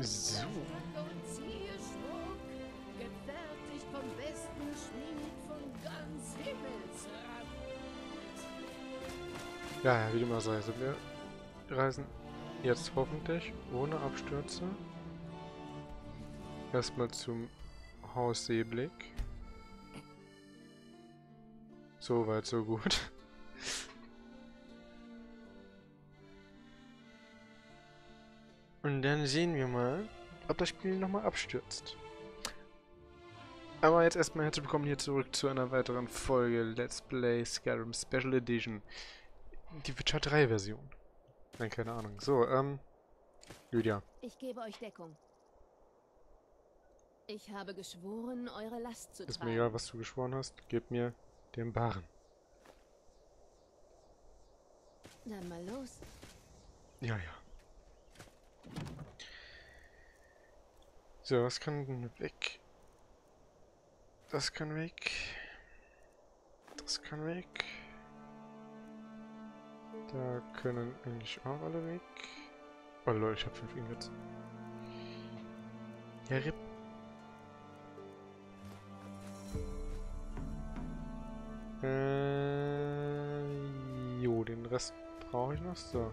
So. Ja, ja, wie du mal sagst, wir reisen jetzt hoffentlich ohne Abstürze erstmal zum Haus Seeblick. So weit, so gut. Und dann sehen wir mal, ob das Spiel nochmal abstürzt. Aber jetzt erstmal herzlich willkommen hier zurück zu einer weiteren Folge Let's Play Skyrim Special Edition. Die Witcher 3 Version. Nein, keine Ahnung. So, ähm, Lydia. Ich gebe euch Deckung. Ich habe geschworen, eure Last zu Ist tragen. mir egal, was du geschworen hast. Gib mir den Barren. Dann mal los. Ja, ja. So, was kann denn weg? Das kann weg. Das kann weg. Da können eigentlich auch alle weg. Oh Leute, ich hab 5 Ingots. Ja, RIP. Äh, jo, den Rest brauche ich noch. So.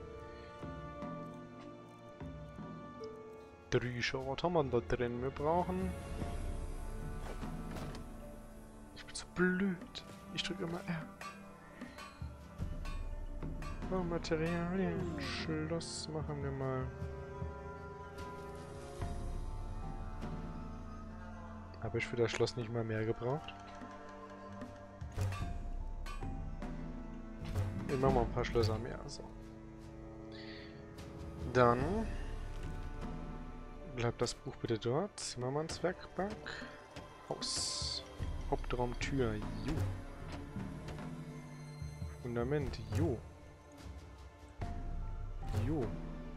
Drei Short haben wir da drin. Wir brauchen... Ich bin so blöd. Ich drücke immer R. Oh, Materialien. Schloss machen wir mal. Habe ich für das Schloss nicht mal mehr gebraucht? Ich mache mal ein paar Schlösser mehr. So. Dann bleibt das Buch bitte dort. Zimmermanns Werkbank. Haus. Hauptraumtür. Jo. Fundament. Jo. Jo.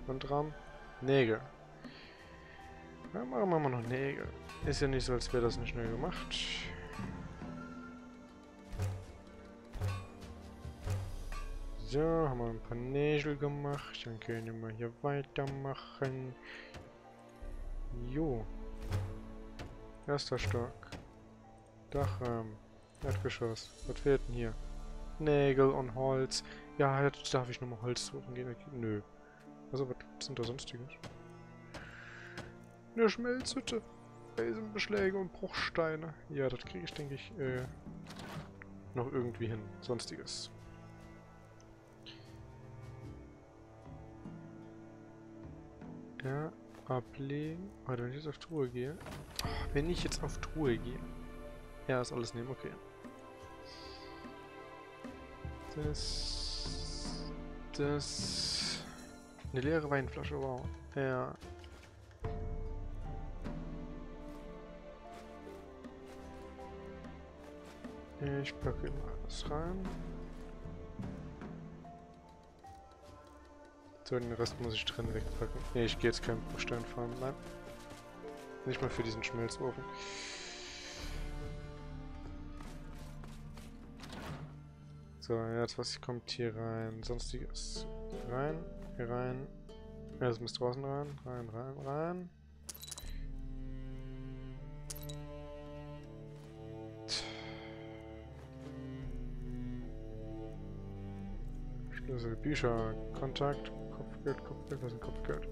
Wandraum. Nägel. Ja, machen wir mal noch Nägel. Ist ja nicht so, als wäre das nicht schnell gemacht. So, haben wir ein paar Nägel gemacht. Dann können wir hier weitermachen. Jo. Erster Stock. Dachrahmen. Erdgeschoss. Was fehlt denn hier? Nägel und Holz. Ja, jetzt darf ich nochmal Holz suchen gehen. Nö. Also, was sind da sonstiges? Eine Schmelzhütte. Eisenbeschläge und Bruchsteine. Ja, das kriege ich, denke ich, äh, noch irgendwie hin. Sonstiges. Ja, ablegen. Warte, wenn ich jetzt auf Truhe gehe. Wenn ich jetzt auf Truhe gehe. Ja, ist alles nehmen, okay. Das. Das. Eine leere Weinflasche, wow. Ja. Ich packe immer alles rein. So, den Rest muss ich drin wegpacken. Ne, ich gehe jetzt keinen Bruchstein farmen, nein. Nicht mal für diesen Schmelzofen. So, jetzt was kommt hier rein? Sonstiges. Rein, hier rein. Ja, das muss draußen rein. Rein, rein, rein. Schlüssel, Bücher, Kontakt, Kopfgeld, Kopfgeld, was ist ein Kopfgeld?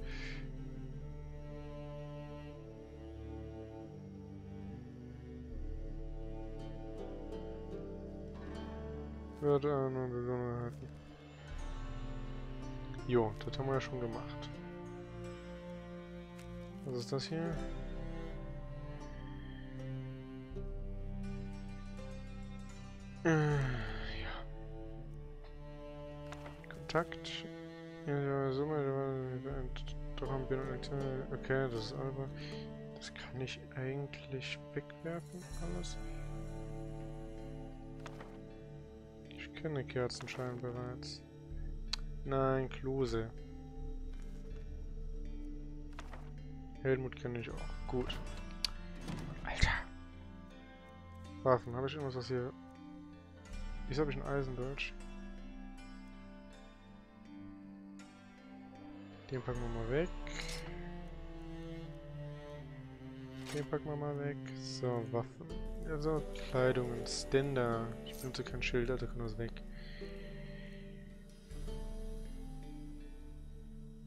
Wird eine Belohnung erhalten. Jo, das haben wir ja schon gemacht. Was ist das hier? Äh, ja. Kontakt. Ja, ja, Okay, das ist aber. Das kann ich eigentlich wegwerfen, alles. Ich kenne Kerzenschein bereits. Nein, Klose. Helmut kenne ich auch. Gut. Alter. Waffen. Habe ich irgendwas, was hier... Wieso habe ich ein Eisendeutsch? Den packen wir mal weg. Den packen wir mal weg. So, Waffen. Also Kleidung und Ständer. Ich benutze kein Schild, also kann das weg.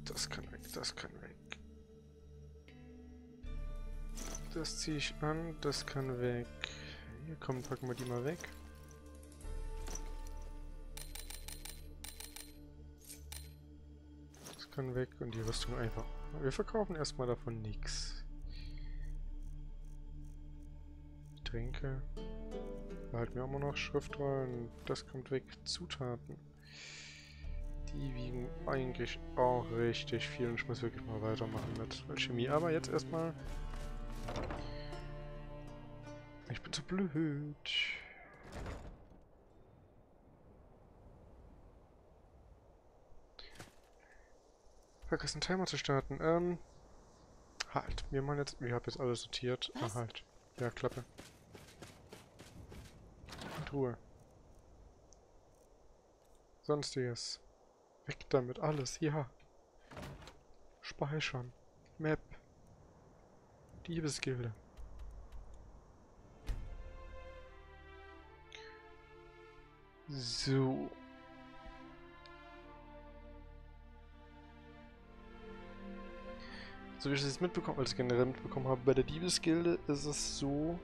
Das kann weg, das kann weg. Das ziehe ich an, das kann weg. Hier kommen, packen wir die mal weg. Kann weg und die Rüstung einfach. Wir verkaufen erstmal davon nichts. Tränke. Behalten wir auch mal noch Schriftrollen. Das kommt weg. Zutaten. Die wiegen eigentlich auch richtig viel und ich muss wirklich mal weitermachen mit Chemie. Aber jetzt erstmal... Ich bin zu blöd. Vergessen Timer zu starten. Ähm... Halt. Wir machen jetzt... Wir haben jetzt alles sortiert. Ah, Was? halt. Ja, Klappe. Und Ruhe. Sonstiges. Weg damit, alles, ja. Speichern. Map. Diebesgilde. So. So wie ich es mitbekommen, als generell mitbekommen habe, bei der Diebesgilde ist es so,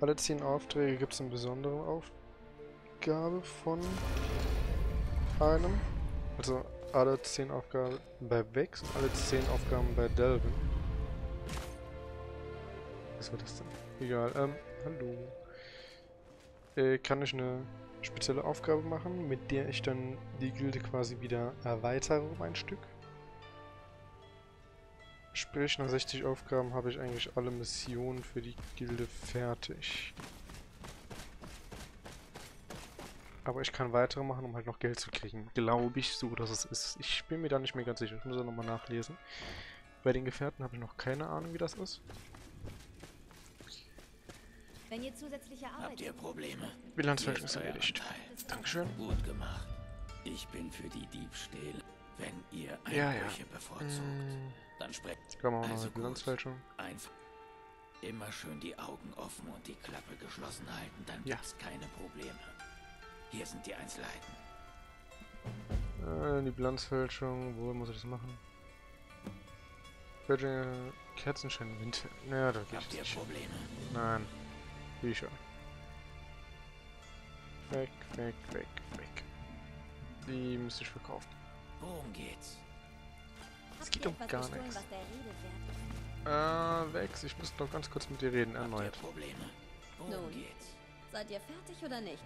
alle 10 Aufträge gibt es eine besondere Aufgabe von einem. Also alle 10 Aufgaben bei Vex und alle 10 Aufgaben bei Delvin. Was war das denn? Egal, ähm, hallo. Äh, kann ich eine spezielle Aufgabe machen, mit der ich dann die Gilde quasi wieder erweitere um ein Stück. Sprich, nach 60 Aufgaben habe ich eigentlich alle Missionen für die Gilde fertig. Aber ich kann weitere machen, um halt noch Geld zu kriegen. Glaube ich so, dass es ist. Ich bin mir da nicht mehr ganz sicher. Ich muss da nochmal nachlesen. Bei den Gefährten habe ich noch keine Ahnung, wie das ist. Wenn ihr zusätzliche Arbeit... Habt ihr Probleme? Euer erledigt. Dankeschön. Gut gemacht. Ich bin für die Diebstähle. Wenn ihr Ja, ja. Einbrüche bevorzugt, Mm, dann wir auch noch Also. Bilanzfälschung. einfach. Immer schön die Augen offen und die Klappe geschlossen halten, dann Ja. gibt's keine Probleme. Hier sind die Einzelheiten. Äh, die Bilanzfälschung. Wo muss ich das machen? Fälschung, Kerzenschein, Winter. Naja, da geht Habt es ihr. Probleme? Nein. Bücher. Weg, weg, weg, weg. Die müsste ich verkaufen. Worum geht's? Es geht ihr um gar nichts. Äh, Vex, ich muss noch ganz kurz mit dir reden, erneut. ihr Probleme? Nun. geht's? Seid ihr fertig oder nicht?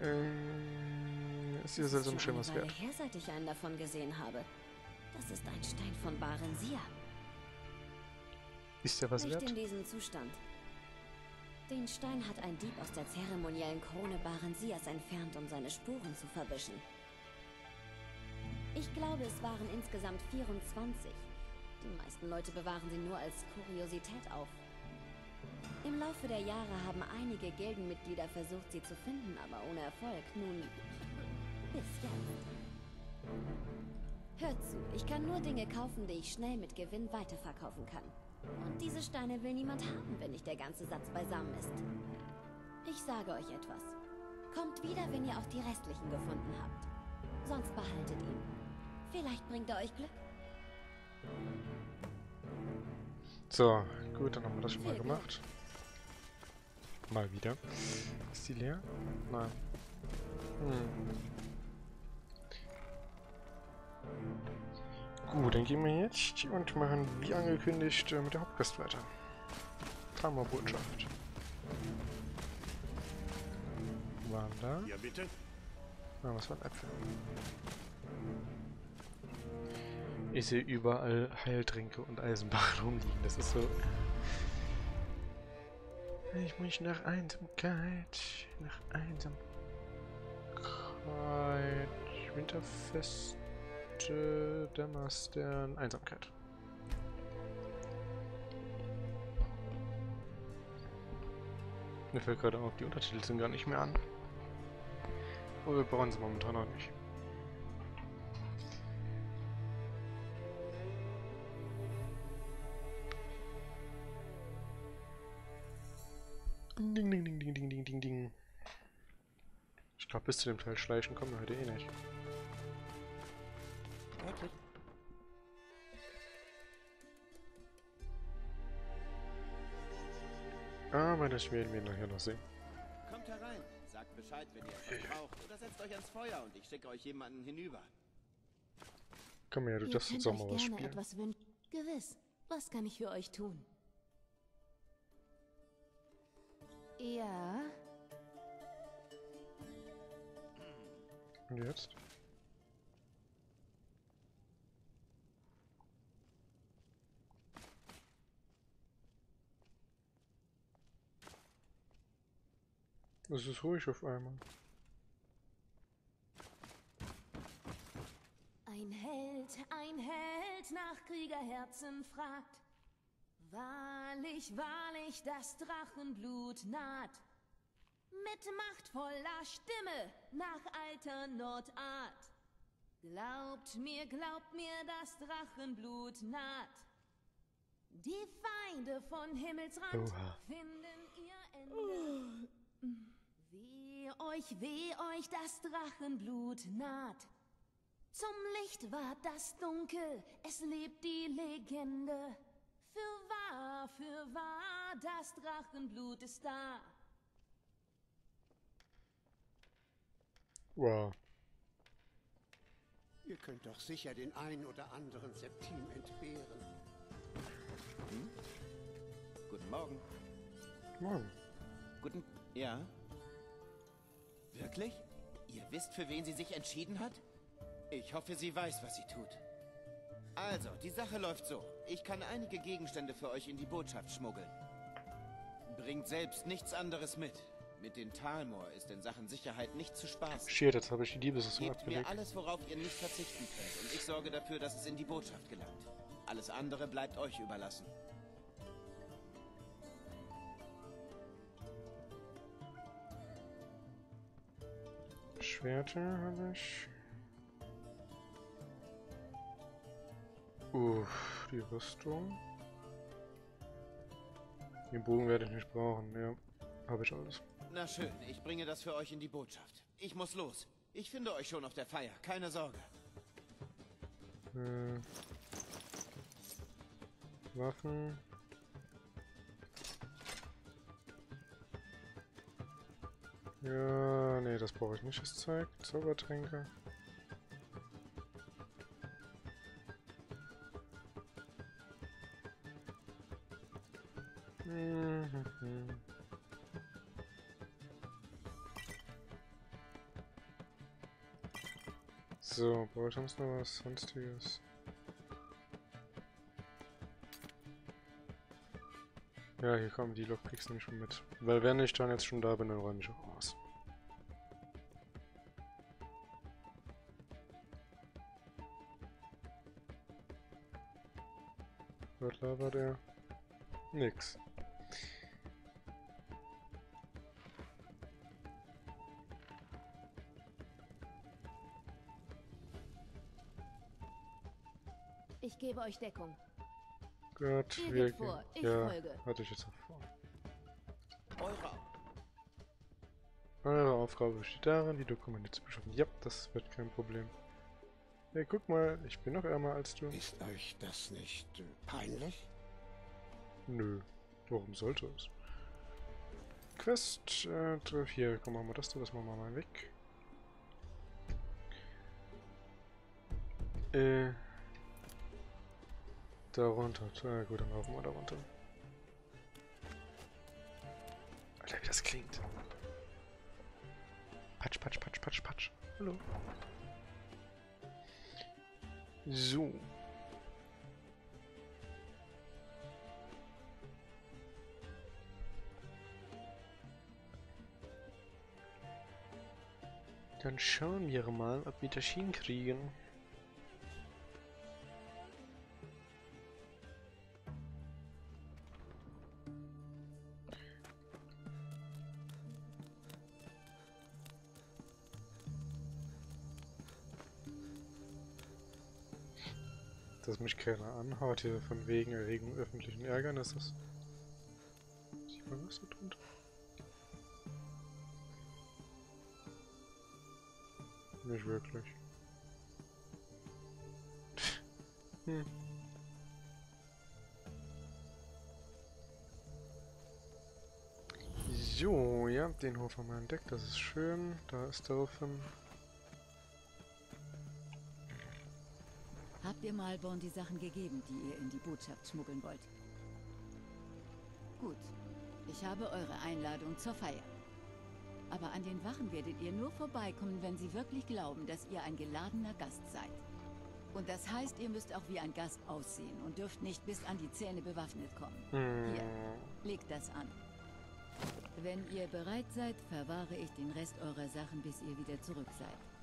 Äh, ist schon Schirm eine was wert? her, seit ich einen davon gesehen habe. Das ist ein Stein von Barensia. Ist der was Nicht wert? in diesem Zustand. Den Stein hat ein Dieb aus der zeremoniellen Krone Barensias entfernt, um seine Spuren zu verwischen. Ich glaube, es waren insgesamt 24. Die meisten Leute bewahren sie nur als Kuriosität auf. Im Laufe der Jahre haben einige Gildenmitglieder versucht, sie zu finden, aber ohne Erfolg. Nun, bis jetzt. Hört zu, ich kann nur Dinge kaufen, die ich schnell mit Gewinn weiterverkaufen kann. Und diese Steine will niemand haben, wenn nicht der ganze Satz beisammen ist. Ich sage euch etwas. Kommt wieder, wenn ihr auch die restlichen gefunden habt. Sonst behaltet ihn. Vielleicht bringt er euch Glück. So, gut, dann haben wir das schon mal gemacht. Mal wieder. Ist die leer? Nein. Hm. Gut, dann gehen wir jetzt und machen wie angekündigt äh, mit der Hauptquest weiter. Karma-Botschaft. Waren da? Ja, bitte? Ah, was waren Äpfel? Ich sehe überall Heiltränke und Eisenbahn rumliegen. Das ist so. Ich muss nach Einsamkeit. Nach Einsamkeit. Winterfeste. Dämmerstern. Einsamkeit. Mir fällt gerade auf, die Untertitel sind gar nicht mehr an. Aber wir brauchen sie momentan noch nicht. Glaube, bis zu dem Teil schleichen kommen wir heute eh nicht. Okay. Aber das werden wir nachher noch sehen. Kommt herein, sagt Bescheid, wenn ihr etwas braucht. Oder setzt euch ans Feuer und ich schicke euch jemanden hinüber. Komm her, du Ihr darfst jetzt auch mal was gerne spielen. etwas wünschen. Gewiss. Was kann ich für euch tun? Ja, Und jetzt? Es ist ruhig auf einmal. Ein Held, ein Held nach Kriegerherzen fragt. Wahrlich, wahrlich, das Drachenblut naht. Mit machtvoller Stimme nach alter Nordart. Glaubt mir, glaubt mir, das Drachenblut naht. Die Feinde von Himmelsrand Oha. finden ihr Ende. Weh euch, weh euch, das Drachenblut naht. Zum Licht ward das Dunkel, es lebt die Legende. Für wahr, für wahr, das Drachenblut ist da. Wow. Ihr könnt doch sicher den einen oder anderen Septim entbehren. Guten Morgen. Morgen. Guten... Ja? Wirklich? Ihr wisst, für wen sie sich entschieden hat? Ich hoffe, sie weiß, was sie tut. Also, die Sache läuft so. Ich kann einige Gegenstände für euch in die Botschaft schmuggeln. Bringt selbst nichts anderes mit. Mit den Talmor ist in Sachen Sicherheit nicht zu spaßen. Shit, jetzt habe ich die Diebessaison Gebt mir abgelegt. alles, worauf ihr nicht verzichten könnt, und ich sorge dafür, dass es in die Botschaft gelangt. Alles andere bleibt euch überlassen. Schwerter habe ich. Uff, die Rüstung. Den Bogen werde ich nicht brauchen, ja. Habe ich alles. Na schön, ich bringe das für euch in die Botschaft. Ich muss los. Ich finde euch schon auf der Feier, keine Sorge. Äh, Waffen. Ja, nee, das brauche ich nicht, das Zeug. Zaubertränke. So, brauche ich sonst noch was sonstiges? Ja, hier kommen die Lockpicks nämlich schon mit. Weil wenn ich dann jetzt schon da bin, dann räume ich auch aus. Euch Deckung. Gut, Ihr wir geht vor, ich ja, folge. hatte ich jetzt vor. Eure... Eure Aufgabe besteht darin, die Dokumente zu beschaffen. Ja, das wird kein Problem. Hey, guck mal, ich bin noch ärmer als du. Ist euch das nicht peinlich? Nö, warum sollte es? Quest, äh, treff- hier, komm, machen wir das, da, das machen wir mal weg. Äh, da runter, äh, gut, dann laufen wir da runter. Alter, wie das klingt. Patsch, patsch, patsch, patsch, patsch. Hallo. So. Dann schauen wir mal, ob wir das hinkriegen. Dass mich keiner anhaut hier von wegen Erregung öffentlichen Ärgernisses. Sieht man was da drunter? Nicht wirklich. hm. So, ja, den Hof haben wir entdeckt, das ist schön. Da ist der Ofen. Malborn die Sachen gegeben, die ihr in die Botschaft schmuggeln wollt? Gut. Ich habe eure Einladung zur Feier. Aber an den Wachen werdet ihr nur vorbeikommen, wenn sie wirklich glauben, dass ihr ein geladener Gast seid. Und das heißt, ihr müsst auch wie ein Gast aussehen und dürft nicht bis an die Zähne bewaffnet kommen. Hm. Hier, legt das an. Wenn ihr bereit seid, verwahre ich den Rest eurer Sachen, bis ihr wieder zurück seid.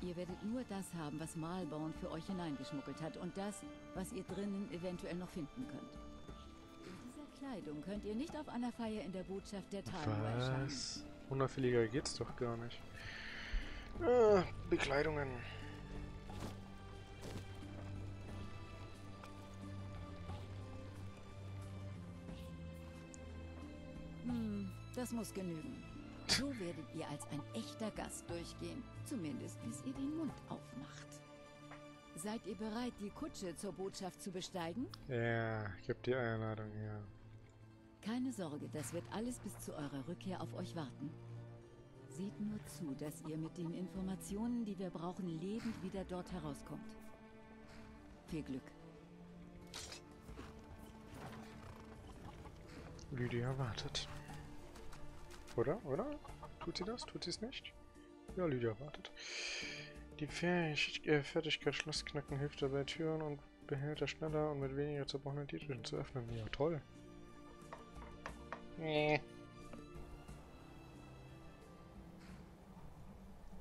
Ihr werdet nur das haben, was Malborn für euch hineingeschmuggelt hat und das, was ihr drinnen eventuell noch finden könnt. In dieser Kleidung könnt ihr nicht auf einer Feier in der Botschaft der Talmud erscheinen. Was? Unauffälliger geht's doch gar nicht. Ah, Bekleidungen. Hm, das muss genügen. So werdet ihr als ein echter Gast durchgehen, zumindest bis ihr den Mund aufmacht. Seid ihr bereit, die Kutsche zur Botschaft zu besteigen? Ja, ich hab die Einladung, ja. Keine Sorge, das wird alles bis zu eurer Rückkehr auf euch warten. Seht nur zu, dass ihr mit den Informationen, die wir brauchen, lebend wieder dort herauskommt. Viel Glück. Lydia wartet. Oder? Oder? Tut sie das? Tut sie es nicht? Ja, Lydia wartet. Die Fähig äh, Fertigkeit Schlossknacken hilft dabei, Türen und Behälter schneller und mit weniger zerbrochenen Titeln zu öffnen. Ja, toll. Nee.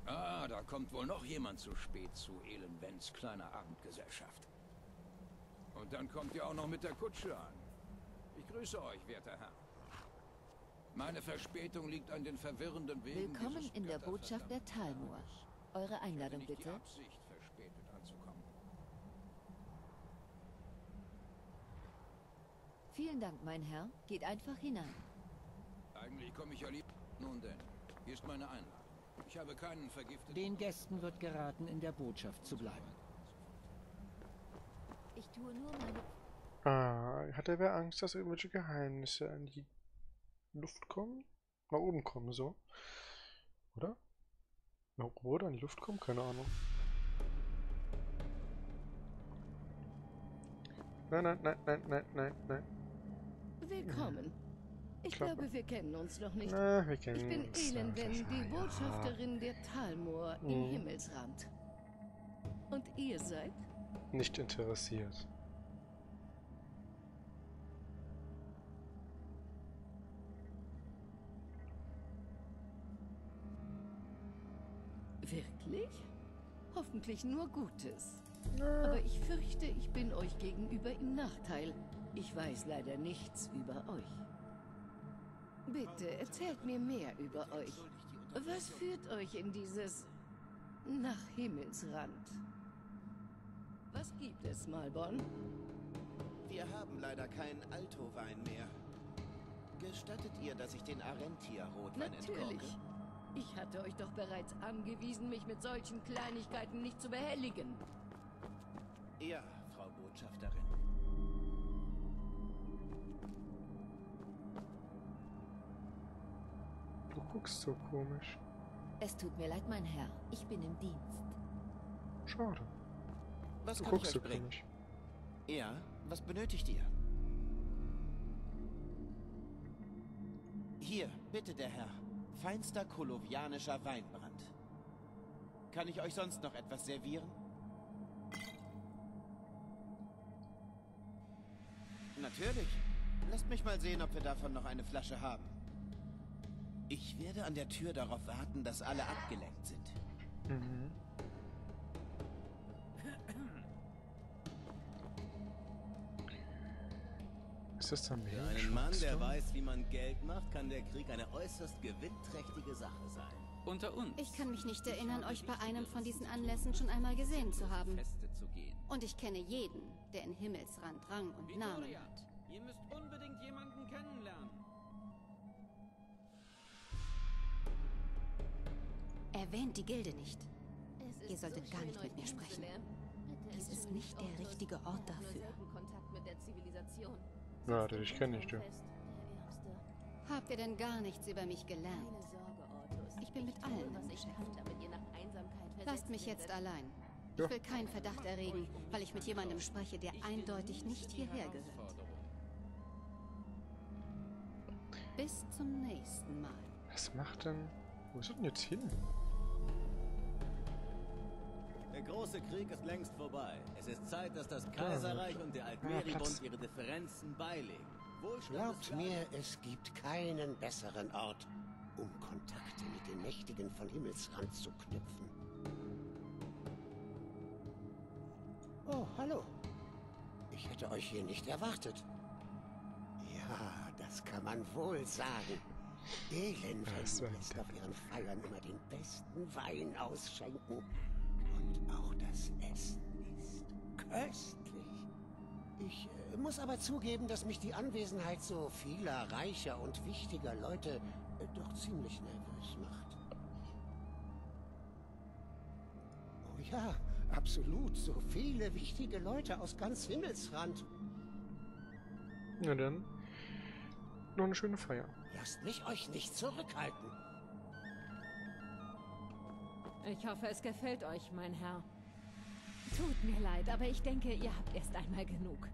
Ah, da kommt wohl noch jemand zu spät zu Elenvens kleiner Abendgesellschaft. Und dann kommt ihr auch noch mit der Kutsche an. Ich grüße euch, werter Herr. Meine Verspätung liegt an den verwirrenden Wegen Willkommen in der Botschaft der Talmor. Eure Einladung Nicht die bitte. Absicht, verspätet anzukommen. Vielen Dank, mein Herr. Geht einfach hinein. Eigentlich komme ich ja lieb. Nun denn, hier ist meine Einladung. Ich habe keinen vergifteten... Den Gästen wird geraten, in der Botschaft zu bleiben. Ich tue nur meine Ah, hat er wer Angst, dass irgendwelche Geheimnisse an die Luft kommen? Nach oben kommen, so. Oder? Nach oben oder an die Luft kommen? Keine Ahnung. Nein, nein, nein, nein, nein, nein, nein. Willkommen. Ich Klappe. glaube, wir kennen uns noch nicht. Na, Ich bin Ja, die. Botschafterin der Talmor im Mhm. Himmelsrand. Und ihr seid? Nicht interessiert. Wirklich? Hoffentlich nur Gutes. Aber ich fürchte, ich bin euch gegenüber im Nachteil. Ich weiß leider nichts über euch. Bitte, erzählt mir mehr über euch. Was führt euch in dieses... nach Himmelsrand? Was gibt es, Malborn? Wir haben leider keinen Alto-Wein mehr. Gestattet ihr, dass ich den Arentia-Rotwein Natürlich. Ich hatte euch doch bereits angewiesen, mich mit solchen Kleinigkeiten nicht zu behelligen. Ja, Frau Botschafterin. Du guckst so komisch. Es tut mir leid, mein Herr. Ich bin im Dienst. Schade. Was Du kann ich guckst so euch bringen? komisch. Ja, was benötigt ihr? Hier, bitte der Herr. Feinster kolovianischer Weinbrand. Kann ich euch sonst noch etwas servieren? Natürlich. Lasst mich mal sehen, ob wir davon noch eine Flasche haben. Ich werde an der Tür darauf warten, dass alle abgelenkt sind. Mhm. Ist das dann Für einen Mann, der weiß, wie man Geld macht, kann der Krieg eine äußerst gewinnträchtige Sache sein. Unter uns. Ich kann mich nicht erinnern, euch bei einem von diesen Anlässen schon einmal gesehen zu haben. Und ich kenne jeden, der in Himmelsrand Rang und Namen hat. ihr müsst unbedingt jemanden kennenlernen. Erwähnt die Gilde nicht. Es ist Ihr solltet so gar nicht mit mir sprechen. Dies ist nicht der auch, dass richtige ich Ort nur dafür. Selten Kontakt mit der Zivilisation. Ja, Setzt dich den kenn ich, du. Habt ihr denn gar nichts über mich gelernt? Ich bin mit allen was im ich Geschäft. Lasst mich jetzt allein. Ich will keinen Verdacht erregen, weil ich mit jemandem spreche, der eindeutig nicht hierher gehört. Bis zum nächsten Mal. Was macht denn... Wo ist er denn jetzt hin? Der große Krieg ist längst vorbei. Es ist Zeit, dass das Kaiserreich und der Altmeribund ihre Differenzen beilegen. Wohlstand Glaubt mir, es gibt keinen besseren Ort, um Kontakte mit den Mächtigen von Himmelsrand zu knüpfen. Oh, hallo. Ich hätte euch hier nicht erwartet. Ja, das kann man wohl sagen. War lässt auf ihren Feiern immer den besten Wein ausschenken. Das Essen ist köstlich. Ich äh, muss aber zugeben, dass mich die Anwesenheit so vieler reicher und wichtiger Leute äh, doch ziemlich nervös macht. Oh ja, absolut. So viele wichtige Leute aus ganz Himmelsrand. Na dann. Noch eine schöne Feier. Lasst mich euch nicht zurückhalten. Ich hoffe, es gefällt euch, mein Herr. Tut mir leid, aber ich denke, ihr habt erst einmal genug.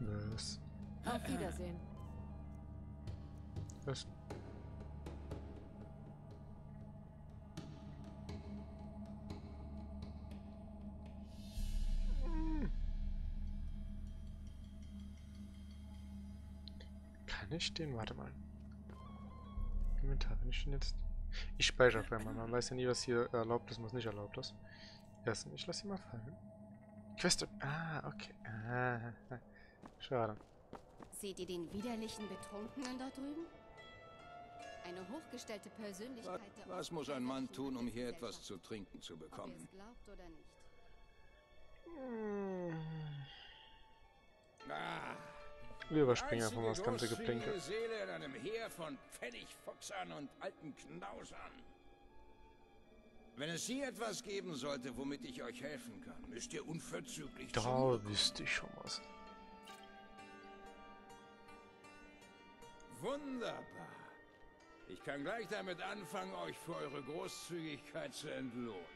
Was? Auf Wiedersehen. Was? Kann ich den? Warte mal. Inventar, wenn ich den jetzt. Ich speichere einfach mal. Man weiß ja nie, was hier erlaubt ist und was nicht erlaubt ist. Erstens, ich lasse ihn mal fallen. Quest. Ah, okay. Ah, schade. Seht ihr den widerlichen Betrunkenen dort drüben? Eine hochgestellte Persönlichkeit der Was muss ein Mann tun, um hier etwas zu trinken zu Ob ihr bekommen? es glaubt oder nicht. Ah, Wir überspringen einfach mal das ganze Geplänkel. Seele in einem Heer von Pfennigfuchsern und alten Knausern. Wenn es hier etwas geben sollte, womit ich euch helfen kann, müsst ihr unverzüglich Da wüsste ich schon was. Wunderbar. Ich kann gleich damit anfangen, euch für eure Großzügigkeit zu entlohnen.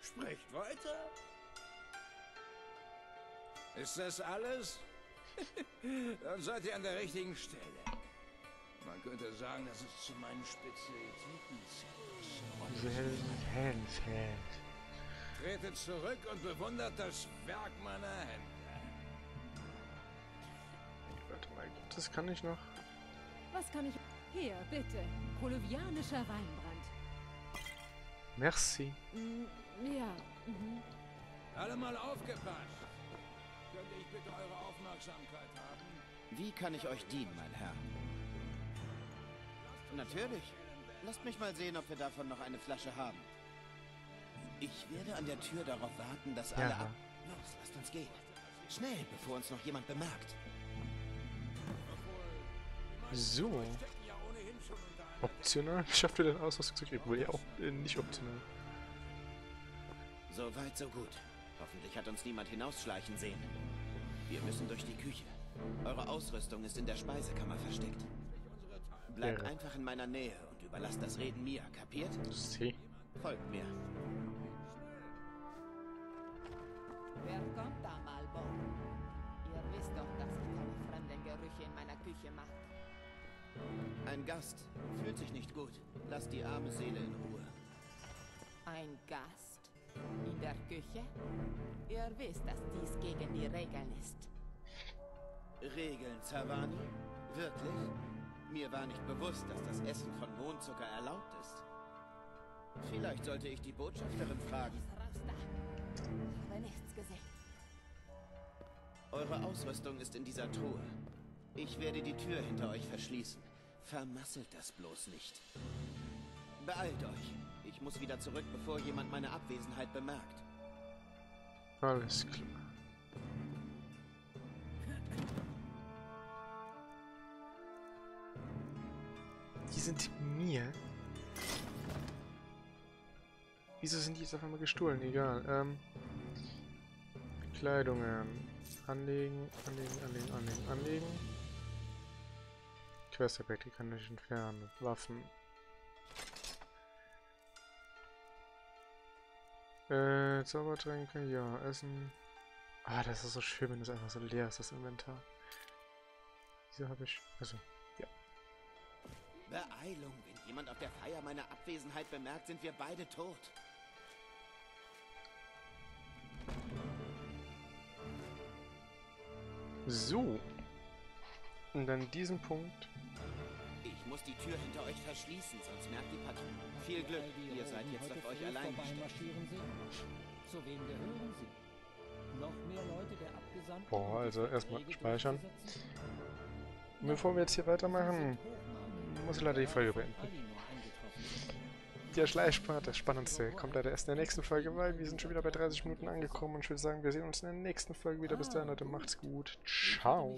Sprecht weiter. Ist das alles? Dann seid ihr an der richtigen Stelle. Man könnte sagen, dass es zu meinen Spezialitäten zählt. Tretet zurück und bewundert das Werk meiner Hände. Warte mal, das kann ich noch. Was kann ich... Hier, bitte. Kolovianischer Weinbrand. Merci. Mm, ja. Mhm. Alle mal aufgepasst. Ich bitte eure Aufmerksamkeit haben? Wie kann ich euch dienen, mein Herr? Natürlich. Lasst mich mal sehen, ob wir davon noch eine Flasche haben. Ich werde an der Tür darauf warten, dass alle Ja. ab... Los, lasst uns gehen. Schnell, bevor uns noch jemand bemerkt. So. Optional. Schafft ihr den Ausrüstung zu kriegen? Wohl ja auch äh, nicht optional. So weit, so gut. Hoffentlich hat uns niemand hinausschleichen sehen. Wir müssen durch die Küche. Eure Ausrüstung ist in der Speisekammer versteckt. Bleibt einfach in meiner Nähe und überlasst das Reden mir, kapiert? See. Folgt mir. Wer kommt da mal, Bob? Ihr wisst doch, dass ich keine fremden Gerüche in meiner Küche mache. Ein Gast. Fühlt sich nicht gut. Lasst die arme Seele in Ruhe. Ein Gast? In der Küche? Ihr wisst, dass dies gegen die Regeln ist. Regeln, Zavani? Wirklich? Mir war nicht bewusst, dass das Essen von Mondzucker erlaubt ist. Vielleicht sollte ich die Botschafterin fragen. Ich habe nichts gesehen. Eure Ausrüstung ist in dieser Truhe. Ich werde die Tür hinter euch verschließen. Vermasselt das bloß nicht. Beeilt euch. Ich muss wieder zurück, bevor jemand meine Abwesenheit bemerkt. Alles klar. Die sind mir Wieso sind die jetzt auf einmal gestohlen? Egal. Ähm, Kleidungen. Anlegen, anlegen, anlegen, anlegen, anlegen. Quest-Objekte kann ich entfernen. Waffen. Äh, Zaubertränke, ja, Essen. Ah, das ist so schön, wenn es einfach so leer ist, das Inventar. Wieso habe ich... Also, ja. Beeilung, wenn jemand auf der Feier meine Abwesenheit bemerkt, sind wir beide tot. So. Und an diesem Punkt... Ich muss die Tür hinter euch verschließen, sonst merkt die Patrouille. Viel Glück, ihr seid jetzt auf euch allein gestellt. Zu wem gehören sie? Noch mehr Leute der Abgesandten? Boah, also erstmal speichern. Bevor wir jetzt hier weitermachen, muss ich leider die Folge beenden. Der Schleichpart, das Spannendste, kommt leider erst in der nächsten Folge, weil wir sind schon wieder bei 30 Minuten angekommen und ich würde sagen, wir sehen uns in der nächsten Folge wieder. Bis dahin, Leute, macht's gut. Ciao.